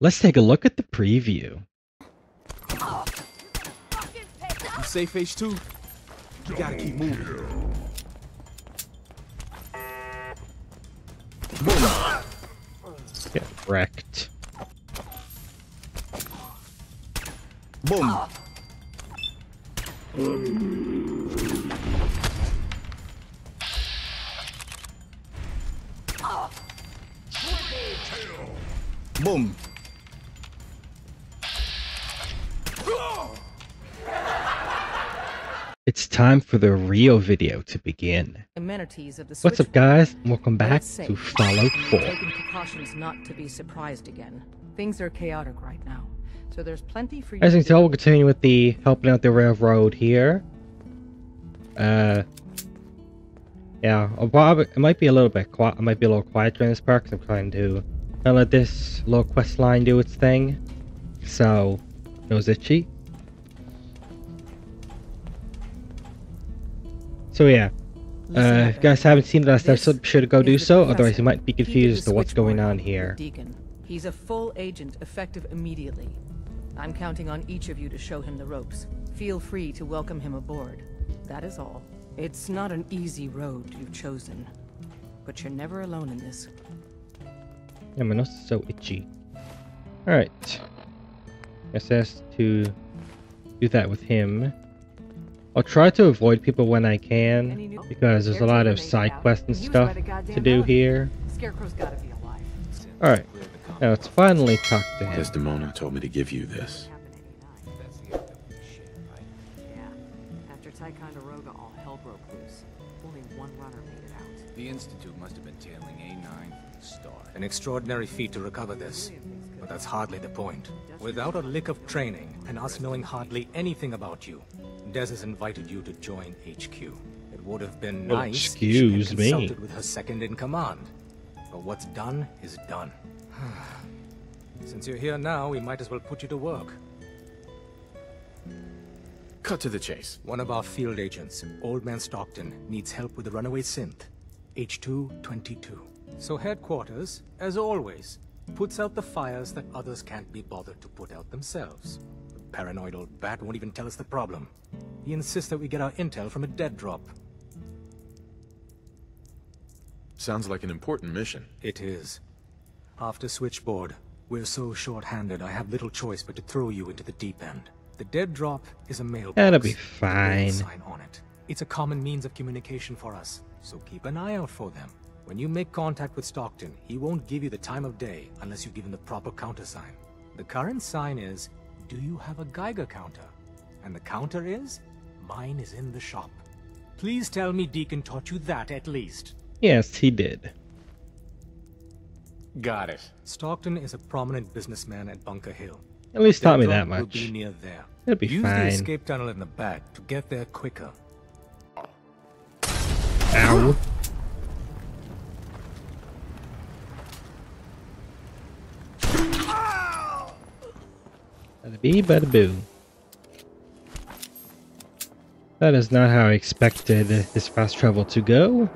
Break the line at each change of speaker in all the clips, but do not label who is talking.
Let's take a look at the preview.
You safe, H2? You gotta keep moving.
Get wrecked.
Boom. Boom.
It's time for the real video to begin.
Amenities of the
What's up guys? Welcome back to Fallout 4.
Taking precautions not to be surprised again. Things are chaotic right now, so there's plenty for you.
As you can tell, we'll continue with the helping out the railroad here. Uh, yeah, I'll probably, it might be a little bit quiet. I might be a little quiet during this part because I'm trying to kind of let this little quest line do its thing. So, nose itchy. So yeah, uh, if you guys haven't seen the last
This
episode, be sure to go do so. Otherwise, you might be confused as to what's going on here.
Deacon. He's a full agent, effective immediately. I'm counting on each of you to show him the ropes. Feel free to welcome him aboard. That is all. It's not an easy road you've chosen, but you're never alone in this.
Yeah, my nose is so itchy. Alright. Guess has to do that with him. I'll try to avoid people when I can, because there's a lot of side quests and stuff to do here.
Scarecrow's gotta be alive.
Alright, now let's finally talk to him.
Desdemona told me to give you this.
Yeah. After Ticonderoga, all hell broke loose. Only one runner made it out.
The Institute must have been tailing A9 from.
An extraordinary feat to recover this. But that's hardly the point. Without a lick of training, and us knowing hardly anything about you, Des has invited you to join HQ. It would have been
Well,
nice if she had
me.
consulted with her second in command. But what's done is done. Since you're here now, we might as well put you to work.
Cut to the chase.
One of our field agents, Old Man Stockton, needs help with the runaway synth, H222. So headquarters, as always, puts out the fires that others can't be bothered to put out themselves. The paranoid old bat won't even tell us the problem. He insists that we get our intel from a dead drop.
Sounds like an important mission.
It is. After Switchboard, we're so short-handed I have little choice but to throw you into the deep end. The dead drop is a mailbox.
That'll be
with a
fine.
Sign on it. It's a common means of communication for us, so keep an eye out for them. When you make contact with Stockton, he won't give you the time of day unless you give him the proper countersign. The current sign is, do you have a Geiger counter? And the counter is, mine is in the shop. Please tell me Deacon taught you that at least.
Yes, he did.
Got it.
Stockton is a prominent businessman at Bunker Hill.
At least taught me
Their
that
drop Will
much.
be near there.
It'll be
Use
fine.
the escape tunnel in the back to get there quicker.
Bee, bada boo. That is not how I expected this fast travel to go.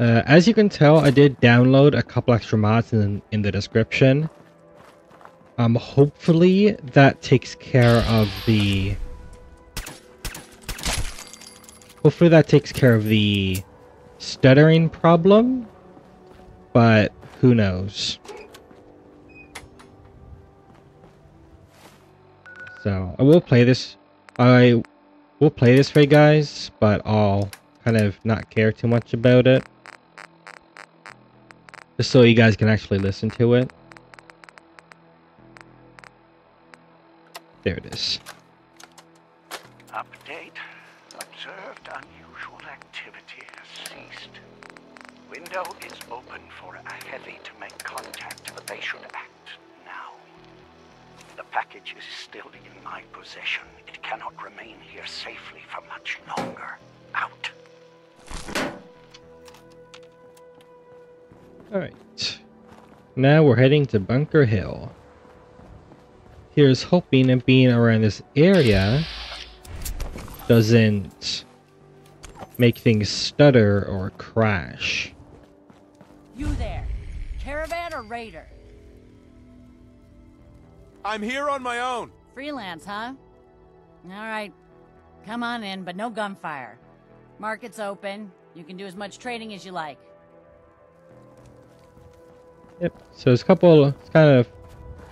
Uh, as you can tell, I did download a couple extra mods in, in the description. Um, hopefully that takes care of the... Hopefully that takes care of the stuttering problem, but who knows. So, I will play this, I will play this for you guys, but I'll kind of not care too much about it. Just so you guys can actually listen to it. There it is.
Update. Observed unusual activity has ceased. Window is open for a heavy to make contact, they should package is still in my possession. It cannot remain here safely for much longer. Out.
Alright. Now we're heading to Bunker Hill. Here's hoping that being around this area doesn't make things stutter or crash.
You there, caravan or raider?
I'm here on my own.
Freelance, huh? All right. Come on in, but no gunfire. Market's open. You can do as much trading as you like.
Yep. So there's a couple. It's kind of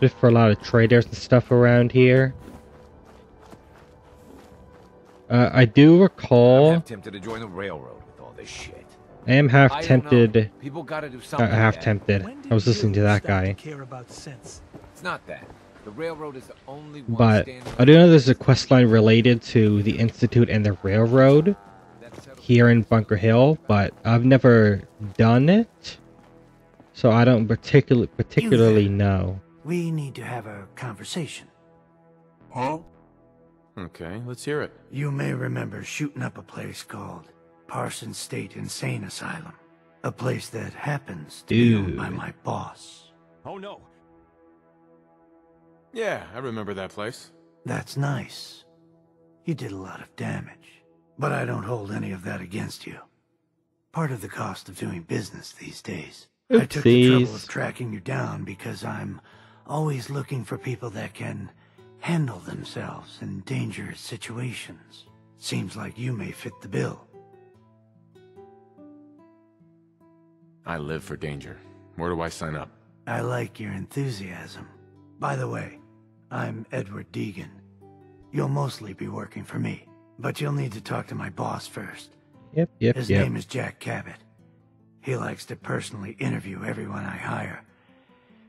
just for a lot of traders and stuff around here. Uh, I do
I'm
recall.
tempted to join the railroad with all this shit.
I am half
I
tempted.
People gotta do
Uh,
something.
half
Dad.
tempted. I was listening to that
start
guy.
care about sense?
It's not that. The railroad is the only one
But. I do know there's a quest line related to the Institute and the railroad here in Bunker Hill, but I've never done it. So I don't particularly particularly know.
We need to have a conversation.
Huh? Okay, let's hear it.
You may remember shooting up a place called Parsons State Insane Asylum. A place that happens to be owned by my boss.
Oh no.
Yeah, I remember that place.
That's nice. You did a lot of damage. But I don't hold any of that against you. Part of the cost of doing business these days. I took the trouble of tracking you down because I'm always looking for people that can handle themselves in dangerous situations. Seems like you may fit the bill.
I live for danger. Where do I sign up?
I like your enthusiasm. By the way, I'm Edward Deegan. You'll mostly be working for me, but you'll need to talk to my boss first.
Yep, yep,
His
yep.
name is Jack Cabot. He likes to personally interview everyone I hire.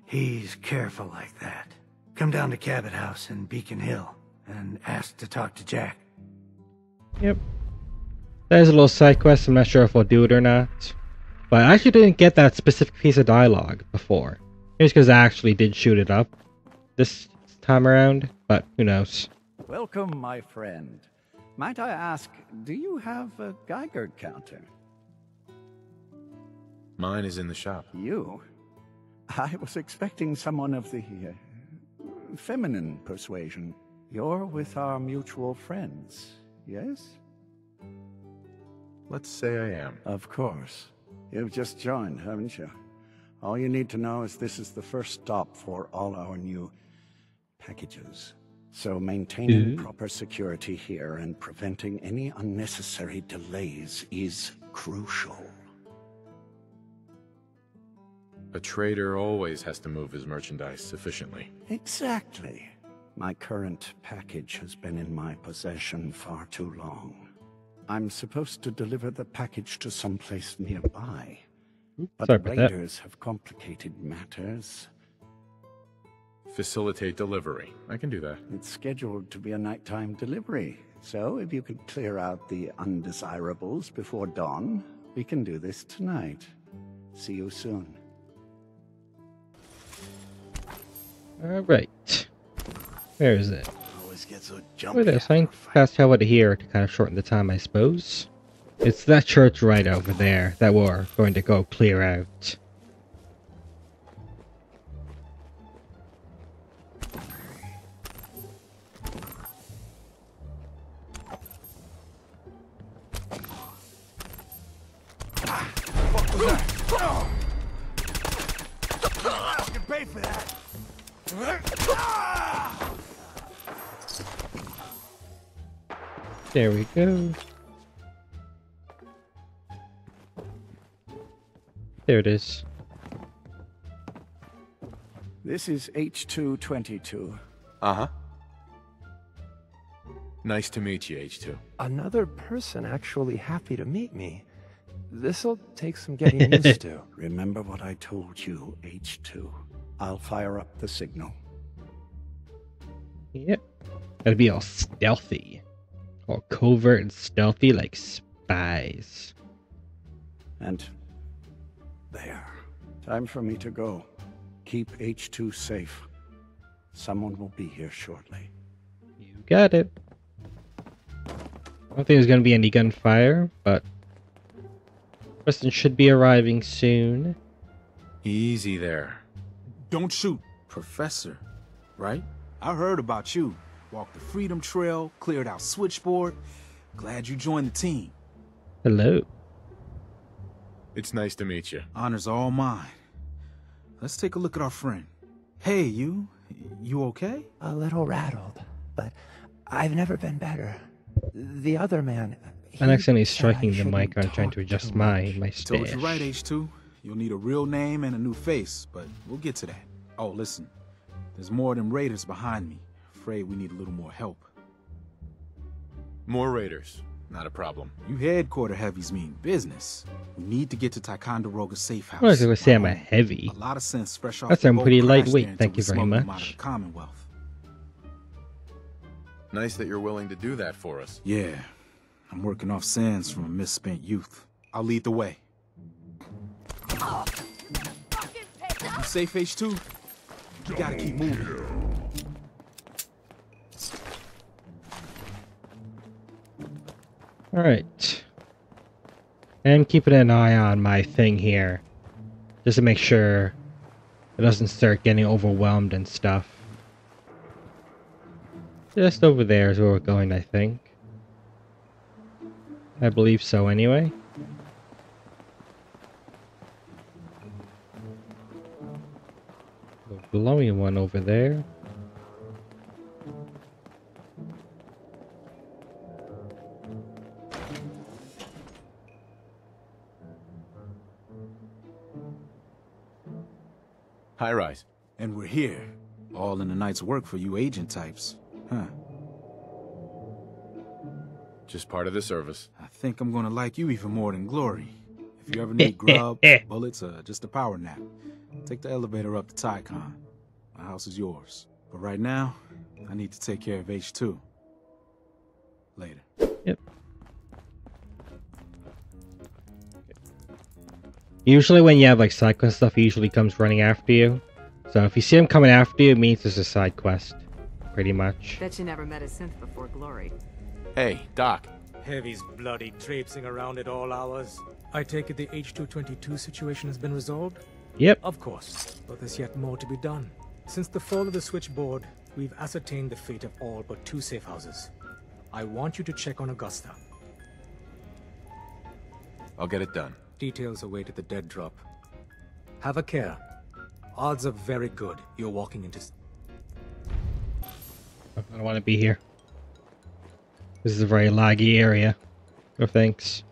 He's careful like that. Come down to Cabot House in Beacon Hill and ask to talk to Jack.
Yep. There's a little side quest. I'm not sure if I'll do it or not. But I actually didn't get that specific piece of dialogue before. Maybe it's because I actually did shoot it up this time around, but who knows.
Welcome, my friend. Might I ask, do you have a Geiger counter?
Mine is in the shop.
You? I was expecting someone of the uh, feminine persuasion. You're with our mutual friends, yes?
Let's say I am.
Of course. You've just joined, haven't you? All you need to know is this is the first stop for all our new packages. So maintaining
Ooh.
proper security here and preventing any unnecessary delays is crucial.
A trader always has to move his merchandise sufficiently.
Exactly. My current package has been in my possession far too long. I'm supposed to deliver the package to someplace nearby. But
Sorry about that.
raiders have complicated matters.
Facilitate delivery. I can do that.
It's scheduled to be a nighttime delivery. So if you could clear out the undesirables before dawn, we can do this tonight. See you soon.
Alright. Where is it?
Always get so
Over
jumpy.
there. So I
after
can
a fight.
fast travel to here to kind of shorten the time, I suppose. It's that church right over there that we're going to go clear out. There we go. There it is.
This is H222.
Uh huh. Nice to meet you, H2.
Another person actually happy to meet me. This'll take some getting used to.
Remember what I told you, H2. I'll fire up the signal.
Yep. Gotta be all stealthy. All covert and stealthy like spies.
And there. Time for me to go. Keep H2 safe. Someone will be here shortly.
You got it. I don't think there's gonna be any gunfire, but Preston should be arriving soon.
Easy there.
Don't shoot, Professor. Right? I heard about you. Walked the Freedom Trail, cleared out Switchboard. Glad you joined the team.
Hello.
It's nice to meet you.
Honor's all mine. Let's take a look at our friend. Hey, you. You okay?
A little rattled, but I've never been better. The other man.
I'm accidentally striking the mic. I'm trying to adjust
too
my
much.
my
Told
stash.
you right, H2. You'll need a real name and a new face, but we'll get to that. Oh, listen. There's more than raiders behind me. Afraid we need a little more help.
More raiders. Not a problem.
You headquarter heavies mean business. We need to get to Ticonderoga safe house.
I was gonna say I'm a heavy.
A lot of synths fresh off
That's
the
I'm pretty
crash
lightweight, thank you very
smuggled 'em out of
much.
Commonwealth.
Nice that you're willing to do that for us.
Yeah, I'm working off sands from a misspent youth. I'll lead the way. You safe, H2? You gotta keep moving.
Alright. And keeping an eye on my thing here. Just to make sure it doesn't start getting overwhelmed and stuff. Just over there is where we're going, I think. I believe so anyway. The glowing one over there.
High rise.
And we're here. All in the night's work for you agent types. Huh.
Just part of the service.
I think I'm gonna like you even more than Glory. If you ever need grub, bullets, or just a power nap, take the elevator up to Tycon. My house is yours. But right now, I need to take care of H2. Later.
Usually when you have like side quest stuff, he usually comes running after you. So if you see him coming after you, it means it's a side quest. Pretty much.
Bet you never met a synth before Glory.
Hey, Doc.
Heavy's bloody traipsing around at all hours. I take it the H-222 situation has been resolved?
Yep.
Of course, but there's yet more to be done. Since the fall of the switchboard, we've ascertained the fate of all but two safe houses. I want you to check on Augusta.
I'll get it done.
Details await at the dead drop. Have a care. Odds are very good you're walking into...
I don't want to be here. This is a very laggy area. No thanks.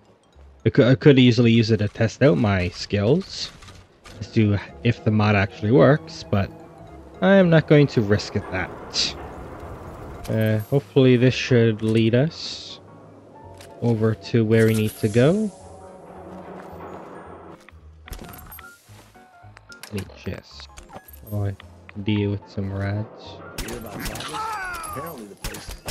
I could, I could easily use it to test out my skills. As to if the mod actually works, but I am not going to risk it that. Uh, hopefully this should lead us over to where we need to go. Need chest. Oh, I can deal with some rats.
Apparently the place is.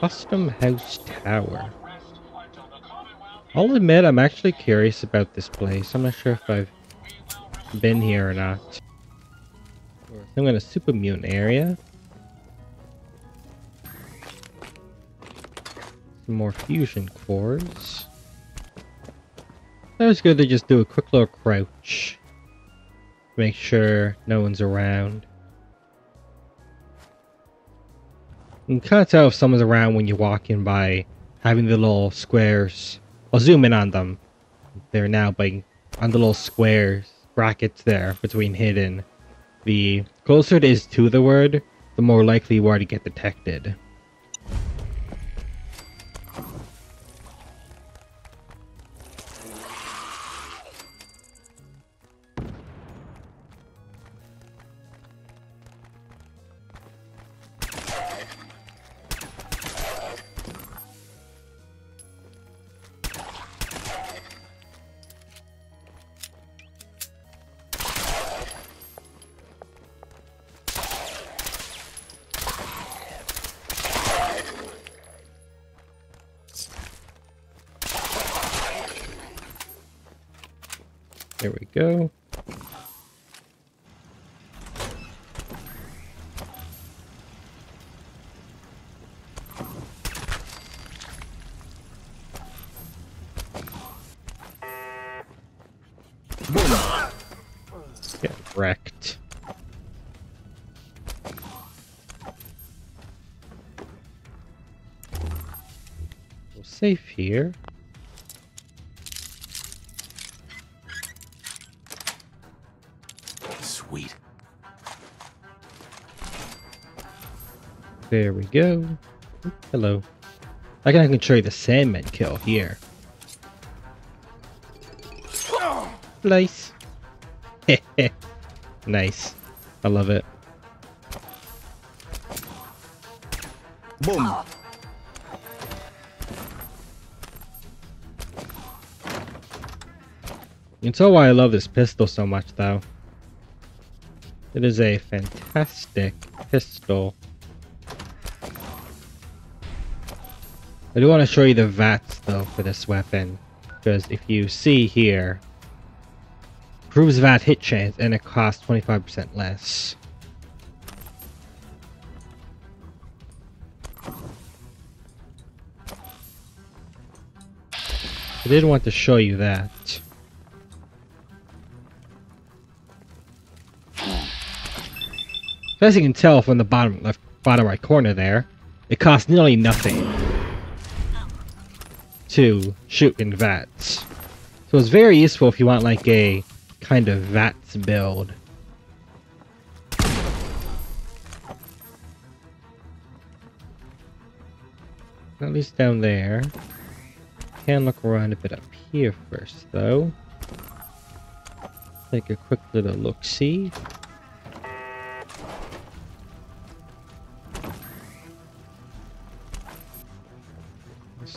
Custom House Tower. I'll admit I'm actually curious about this place. I'm not sure if I've been here or not. I'm in a super mutant area. Some more fusion cores. That was good to just do a quick little crouch. Make sure no one's around. You can kind of tell if someone's around when you're walking by having the little squares. I'll zoom in on them. They're now by on the little squares brackets there between hidden. The closer it is to the word, the more likely you are to get detected. go. Get wrecked. We're safe here. There we go. Hello. I can, I can show you the Sandman kill here. Nice. nice. I love it.
Boom.
You can tell why I love this pistol so much, though. It is a fantastic pistol. I do want to show you the VATs, though, for this weapon. Because if you see here, proves VAT hit chance, and it costs 25% less. I did want to show you that. As you can tell from the bottom left, bottom right corner there, it costs nearly nothing shoot in VATs. So it's very useful if you want like a kind of VATs build. At least down there. Can look around a bit up here first though. Take a quick little look-see.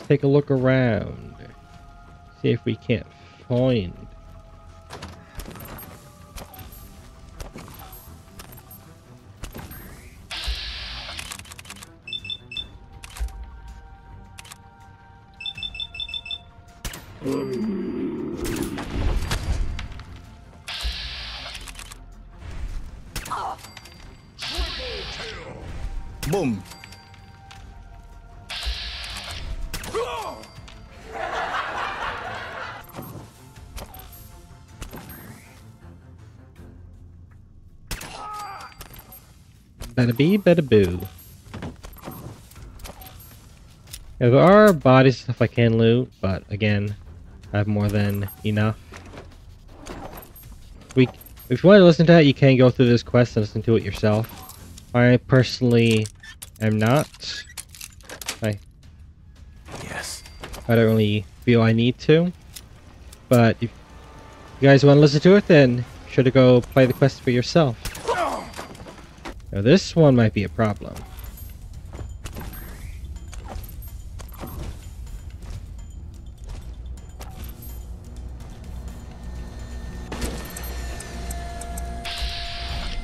Take a look around. See if we can't find.
Boom.
Bada bee, bada boo. Yeah, there are bodies and stuff I can loot, but again, I have more than enough. We, if you want to listen to that, you can go through this quest and listen to it yourself. I personally am not. I,
Yes.
I don't really feel I need to. But if you guys want to listen to it, then be sure to go play the quest for yourself. Now this one might be a problem.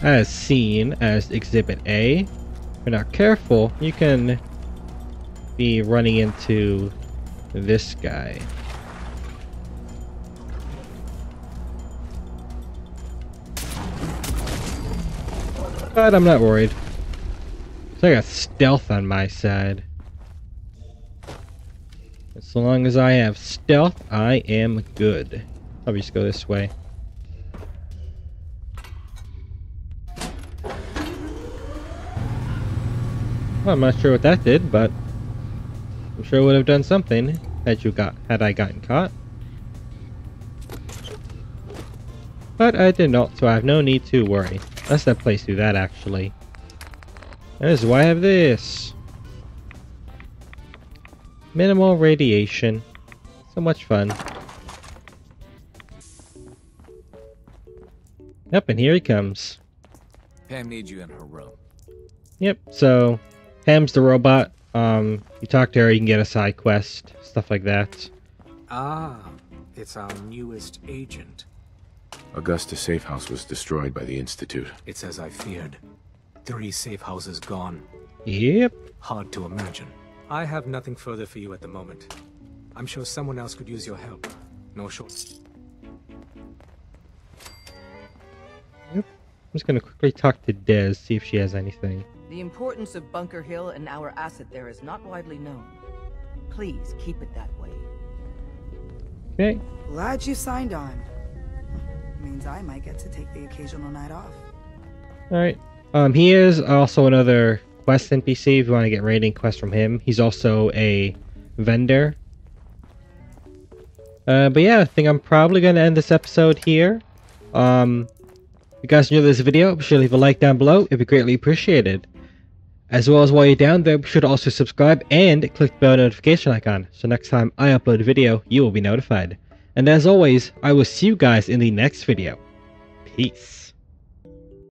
As seen as Exhibit A, if you're not careful, you can be running into this guy. But I'm not worried. So I got stealth on my side. As long as I have stealth, I am good. I'll just go this way. Well, I'm not sure what that did, but I'm sure it would have done something had you got had I gotten caught. But I did not, so I have no need to worry. Let's not play through that actually. That is why I have this. Minimal radiation. So much fun. Yep, and here he comes.
Pam needs you in her room.
Yep, so Pam's the robot. Um, you talk to her, you can get a side quest, stuff like that.
Ah, it's our newest agent.
Augusta safe house was destroyed by the Institute.
It's as I feared. Three safe houses gone.
Yep.
Hard to imagine. I have nothing further for you at the moment. I'm sure someone else could use your help. No short.
I'm just gonna quickly talk to Des, see if she has anything.
The importance of Bunker Hill and our asset there is not widely known. Please keep it that way.
Okay.
Glad you signed on. Means I might get to take the occasional night off.
Alright. Um, he is also another quest NPC if you want to get raiding quests from him. He's also a vendor Uh, but yeah, I think I'm probably going to end this episode here. Um, if you guys enjoyed this video, be sure to leave a like down below. It'd be greatly appreciated. As well as while you're down there, be sure to also subscribe and click the bell notification icon. So next time I upload a video, you will be notified. And as always, I will see you guys in the next video. Peace.